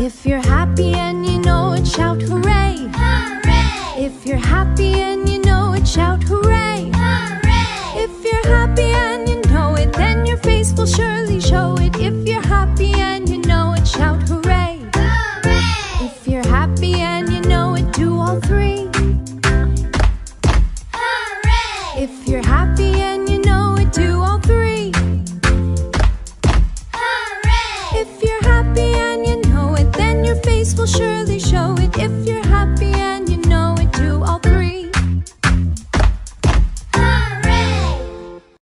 If you're happy and you know it, shout hooray! Hooray! If you're happy and you know it, shout hooray! will surely show it if you're happy and you